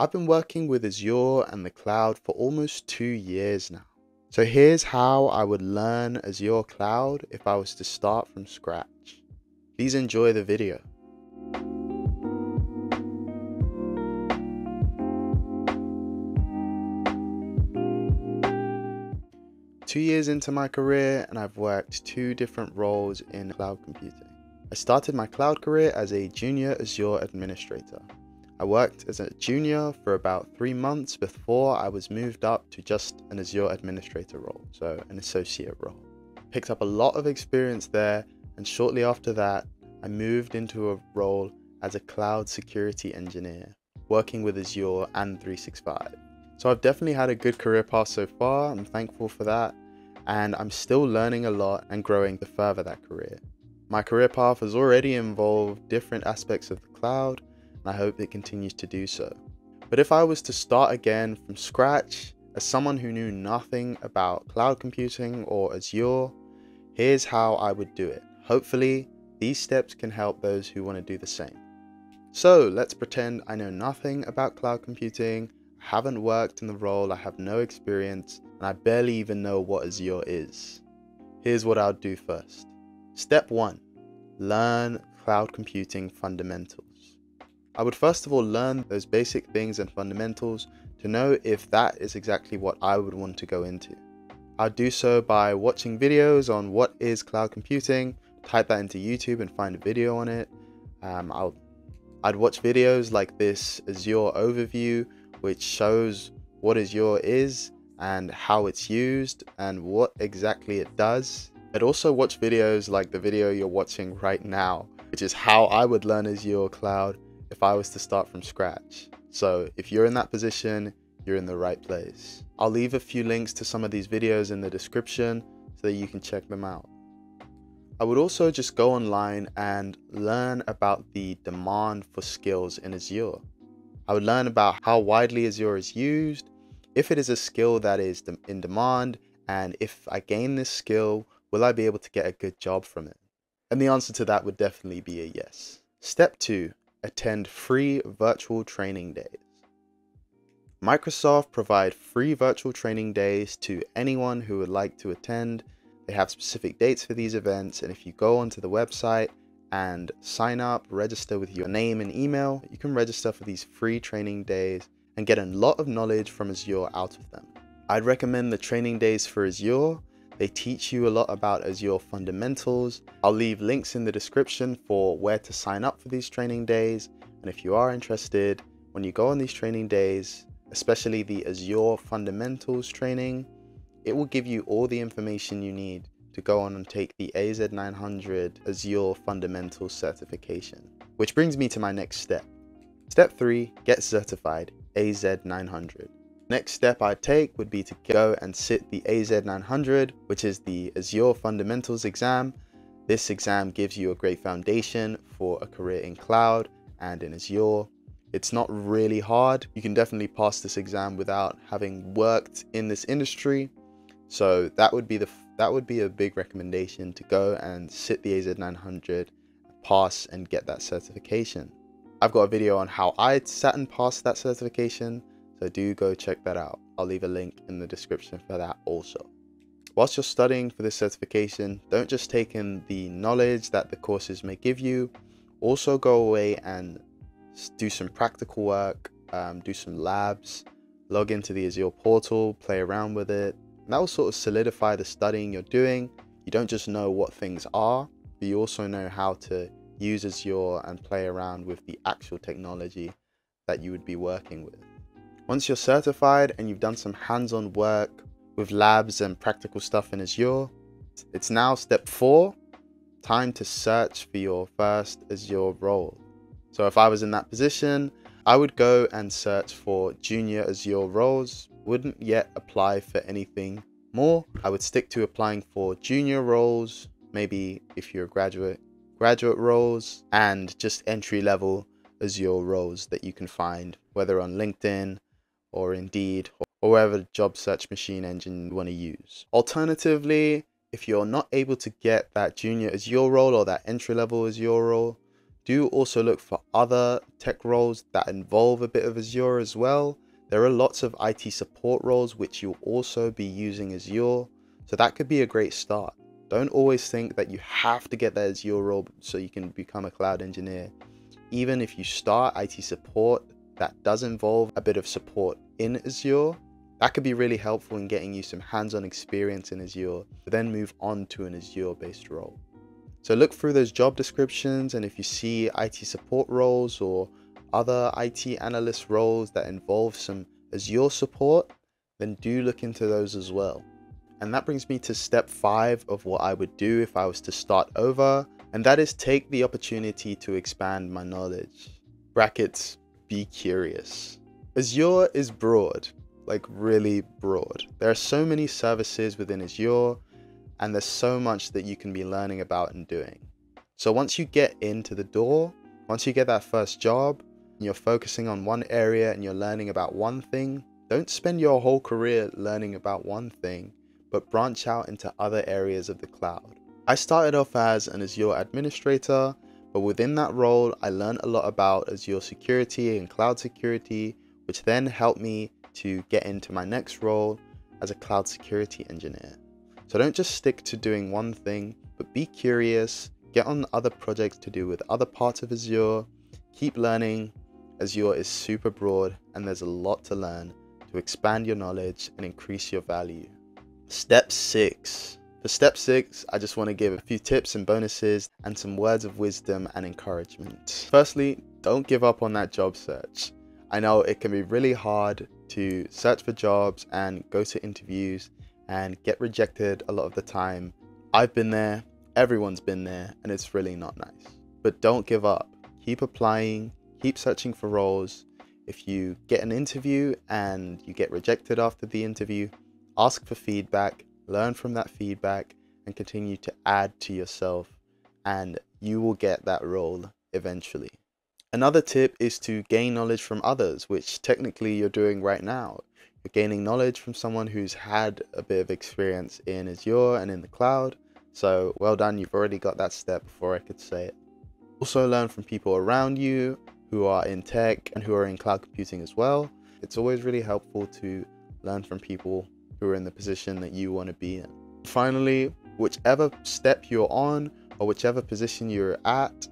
I've been working with Azure and the cloud for almost two years now. So here's how I would learn Azure Cloud if I was to start from scratch. Please enjoy the video. Two years into my career and I've worked two different roles in cloud computing. I started my cloud career as a junior Azure administrator. I worked as a junior for about three months before I was moved up to just an Azure administrator role, so an associate role. Picked up a lot of experience there, and shortly after that, I moved into a role as a cloud security engineer, working with Azure and 365. So I've definitely had a good career path so far. I'm thankful for that, and I'm still learning a lot and growing to further that career. My career path has already involved different aspects of the cloud, and I hope it continues to do so. But if I was to start again from scratch, as someone who knew nothing about cloud computing or Azure, here's how I would do it. Hopefully, these steps can help those who want to do the same. So let's pretend I know nothing about cloud computing, I haven't worked in the role, I have no experience, and I barely even know what Azure is. Here's what I'll do first. Step 1 Learn cloud computing fundamentals. I would first of all learn those basic things and fundamentals to know if that is exactly what I would want to go into. I'd do so by watching videos on what is cloud computing, type that into YouTube and find a video on it. Um, I'll, I'd watch videos like this Azure overview, which shows what Azure is and how it's used and what exactly it does. I'd also watch videos like the video you're watching right now, which is how I would learn Azure Cloud if I was to start from scratch. So if you're in that position, you're in the right place. I'll leave a few links to some of these videos in the description so that you can check them out. I would also just go online and learn about the demand for skills in Azure. I would learn about how widely Azure is used, if it is a skill that is in demand, and if I gain this skill, will I be able to get a good job from it? And the answer to that would definitely be a yes. Step two, attend free virtual training days. Microsoft provide free virtual training days to anyone who would like to attend. They have specific dates for these events, and if you go onto the website and sign up, register with your name and email, you can register for these free training days and get a lot of knowledge from Azure out of them. I'd recommend the training days for Azure they teach you a lot about Azure fundamentals. I'll leave links in the description for where to sign up for these training days. And if you are interested, when you go on these training days, especially the Azure fundamentals training, it will give you all the information you need to go on and take the AZ900 Azure Fundamentals certification. Which brings me to my next step. Step 3 Get certified AZ900. Next step I'd take would be to go and sit the AZ900, which is the Azure Fundamentals exam. This exam gives you a great foundation for a career in cloud and in Azure. It's not really hard. You can definitely pass this exam without having worked in this industry. So that would be the that would be a big recommendation to go and sit the AZ900, pass and get that certification. I've got a video on how I sat and passed that certification, so do go check that out. I'll leave a link in the description for that also. Whilst you're studying for this certification, don't just take in the knowledge that the courses may give you, also go away and do some practical work, um, do some labs, log into the Azure portal, play around with it. And that will sort of solidify the studying you're doing. You don't just know what things are, but you also know how to use Azure and play around with the actual technology that you would be working with. Once you're certified and you've done some hands-on work with labs and practical stuff in Azure, it's now step four, time to search for your first Azure role. So if I was in that position, I would go and search for junior Azure roles, wouldn't yet apply for anything more. I would stick to applying for junior roles, maybe if you're a graduate, graduate roles, and just entry level Azure roles that you can find, whether on LinkedIn or Indeed or whatever job search machine engine you want to use. Alternatively, if you're not able to get that junior Azure role or that entry level Azure role, Do also look for other tech roles that involve a bit of Azure as well. There are lots of IT support roles which you'll also be using Azure, so that could be a great start. Don't always think that you have to get that Azure role so you can become a cloud engineer. Even if you start IT support, that does involve a bit of support in Azure, that could be really helpful in getting you some hands-on experience in Azure, to then move on to an Azure-based role. So look through those job descriptions and if you see IT support roles or other IT analyst roles that involve some Azure support, then do look into those as well. And that brings me to step five of what I would do if I was to start over, and that is take the opportunity to expand my knowledge. Brackets, be curious. Azure is broad, like really broad. There are so many services within Azure, and there's so much that you can be learning about and doing. So once you get into the door, once you get that first job, and you're focusing on one area and you're learning about one thing, don't spend your whole career learning about one thing, but branch out into other areas of the cloud. I started off as an Azure administrator, but within that role, I learned a lot about Azure security and cloud security, which then helped me to get into my next role as a cloud security engineer. So don't just stick to doing one thing, but be curious, get on other projects to do with other parts of Azure, keep learning. Azure is super broad and there's a lot to learn to expand your knowledge and increase your value. Step 6. For step 6, I just want to give a few tips and bonuses and some words of wisdom and encouragement. Firstly, don't give up on that job search. I know it can be really hard to search for jobs and go to interviews and get rejected a lot of the time. I've been there, everyone's been there, and it's really not nice. But don't give up. Keep applying, keep searching for roles. If you get an interview and you get rejected after the interview, ask for feedback, learn from that feedback, and continue to add to yourself, and you will get that role eventually. Another tip is to gain knowledge from others, which technically you're doing right now. You're gaining knowledge from someone who's had a bit of experience in Azure and in the cloud. So well done, you've already got that step before I could say it. Also learn from people around you who are in tech and who are in cloud computing as well. It's always really helpful to learn from people who are in the position that you want to be in. Finally, whichever step you're on or whichever position you're at,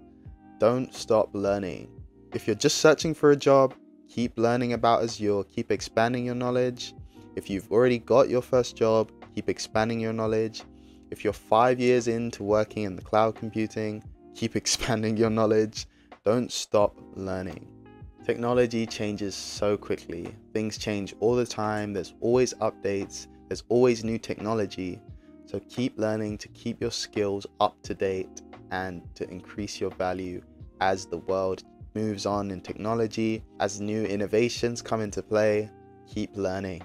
don't stop learning. If you're just searching for a job, keep learning about Azure, keep expanding your knowledge. If you've already got your first job, keep expanding your knowledge. If you're five years into working in the cloud computing, keep expanding your knowledge. Don't stop learning. Technology changes so quickly. Things change all the time. There's always updates. There's always new technology. So keep learning to keep your skills up to date and to increase your value as the world moves on in technology, as new innovations come into play. Keep learning.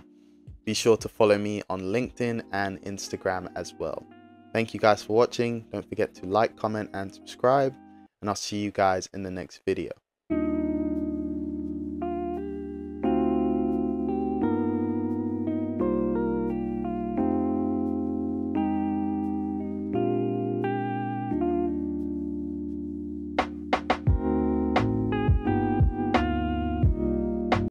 Be sure to follow me on LinkedIn and Instagram as well. Thank you guys for watching. Don't forget to like, comment, and subscribe. And I'll see you guys in the next video.